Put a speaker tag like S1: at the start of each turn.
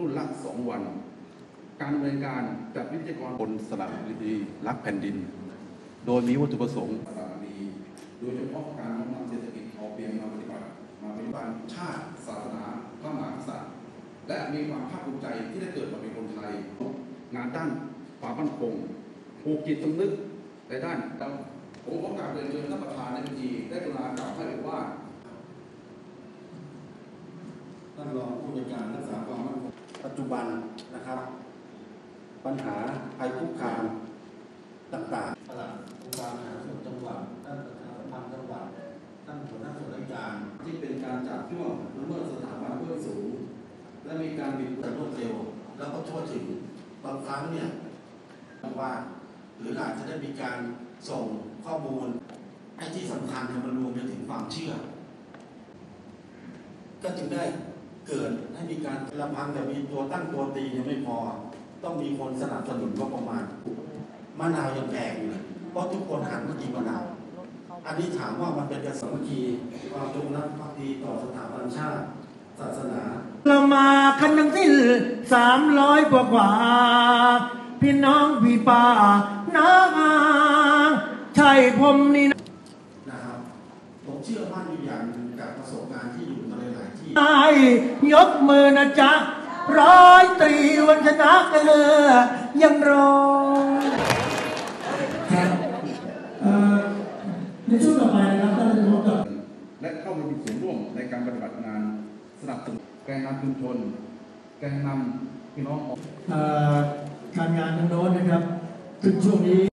S1: รุ่นละ 2 วัน การดำเนินการจัดวิทยากรคนสระบุรีรักแผ่นดิน โดยมีวัตถุประสงค์สระบุรีโดยเฉพาะการน้อมนำเศรษฐกิจพอเพียงมาปฏิบัติมาเป็นบ้านชาติศาสนาพระมหากษัตริย์และมีความภาคภูมิใจที่ได้เกิดมาเป็นคนไทย งานด้านความมั่นคงผูกจิตสำนึกในด้านผมขอกราบเรียนเชิญท่านประธานในพิธีได้กรุณากล่าวให้เห็นว่า
S2: ท่านรองผู้ในวยการรักษาความมั่นค ปัจจุบันนะครับ ปัญหาภัยคุกคามต่างๆปลัดองค์การหาส่วนจังหวัดท่านประธานสภาจังหวัดท่านหัวหน้าส่วนราชการที่เป็นการจับช่วงละเมิดสถาบันเพื่อสูง และมีการบิดเบือนรวดเร็ว แล้วก็ทั่วถึงบางครั้งเนี่ยว่าหรืออาจจะได้มีการส่งข้อมูลไอ้ที่สำคัญเนี่ยมันรวมไปถึงความเชื่อ ก็จึงได้ เกิดให้มีการลำพังแต่มีตัวตั้งตัวตียังไม่พอ ต้องมีคนสนับสนุนก็ประมาณมะนาวยังแพงอยู่เลยเพราะทุกคนหันมากินมะนาวอันนี้ถามว่ามันเป็นกระสามัคคีความจงรักภักดีต่อสถาบันชาติ ศาสนา
S3: เรามากันทั้งสิ้นสามร้อยกว่ากว่า พี่น้องพี่ป้าน้าอาใช่ผมนี่นะ
S2: นะครับผมเชื่อมั่น จากประสบการณ์ที่อยู่มาหลายๆที่
S3: ไอ้ยกมือนะจ๊ะ ร้อยตรีวันชนะเออยังรอ
S4: ครับเอ่อในช่วงต่อไปนะครับท่านจะพบกับ
S1: และเข้ามามีส่วนร่วมในการปฏิบัติงานสนับสนุนแกนนำชุมชนแกนนำพี่น้อง
S4: เอ่อการงานทางโน้นนะครับซึ่งช่วงนี้